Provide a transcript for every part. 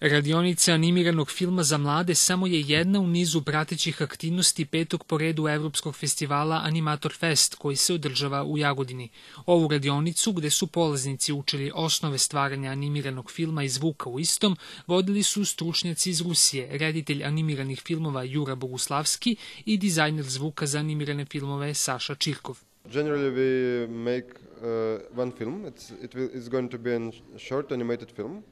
Radionica animiranog filma za mlade samo je jedna u nizu pratećih aktivnosti petog po redu Evropskog festivala Animator Fest koji se održava u Jagodini. Ovu radionicu, gde su polaznici učili osnove stvaranja animiranog filma i zvuka u istom, vodili su stručnjaci iz Rusije, reditelj animiranih filmova Jura Boguslavski i dizajner zvuka za animirane filmove Saša Čirkov. Generally, we make uh, one film. It's, it will, it's going to be a short animated film.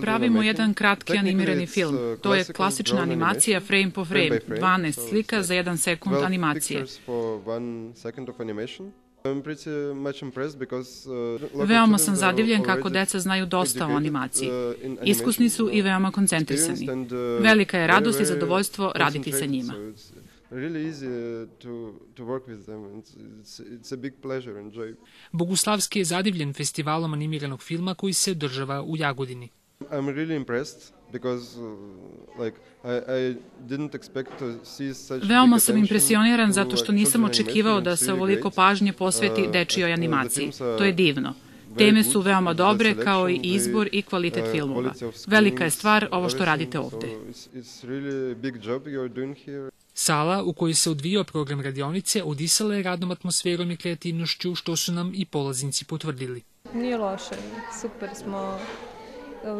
Pravimo jedan kratki animirani film. Uh, to je klasična animacija frame po frame, 12 slika za jedan sekund animacije. Uh, veoma sam zadivljen kako deca znaju dosta o animaciji. Iskusni su i veoma koncentrisani. Velika je radost i zadovoljstvo raditi sa njima uh. Boguslavski je zadivljen festivalom animiranog filma koji se održava u Jagodini. I'm really impressed because uh, like I, I didn't expect to see such Veoma sam impresioniran zato što nisam očekivao da se ovoliko pažnje posveti uh, dečijoj animaciji. To je divno. Teme su veoma dobre, kao i izbor i kvalitet filmova. Velika je stvar ovo što radite ovde. Sala u kojoj se odvijao program radionice udisala je radnom atmosferom i kreativnošću, što su nam i polaznici potvrdili. Nije loše, super smo,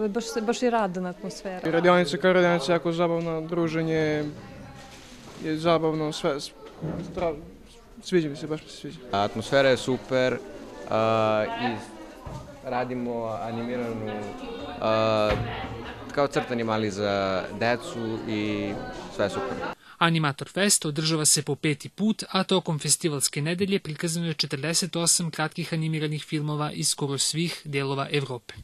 baš, baš je radna atmosfera. I radionica kao radionica jako zabavno, druženje je zabavno, sve, zdrav, sviđa mi se, baš mi se sviđa. Atmosfera je super uh, i radimo animiranu uh, kao crtani mali za decu i sve je super. Animator Fest održava se po peti put, a tokom festivalske nedelje prikazano je 48 kratkih animiranih filmova iz skoro svih delova Evrope.